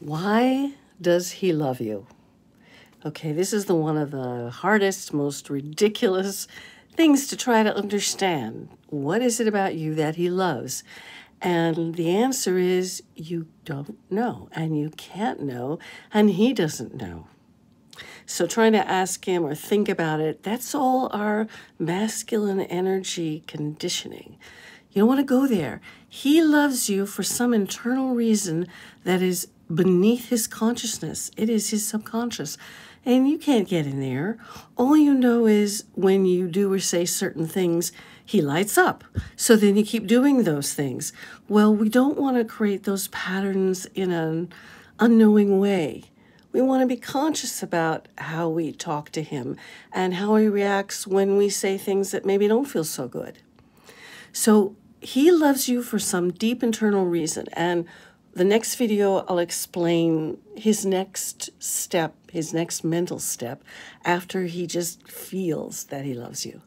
Why does he love you? Okay, this is the one of the hardest, most ridiculous things to try to understand. What is it about you that he loves? And the answer is you don't know, and you can't know, and he doesn't know. So trying to ask him or think about it, that's all our masculine energy conditioning. You don't want to go there. He loves you for some internal reason that is beneath his consciousness. It is his subconscious. And you can't get in there. All you know is when you do or say certain things, he lights up. So then you keep doing those things. Well, we don't want to create those patterns in an unknowing way. We want to be conscious about how we talk to him and how he reacts when we say things that maybe don't feel so good. So he loves you for some deep internal reason. And the next video, I'll explain his next step, his next mental step after he just feels that he loves you.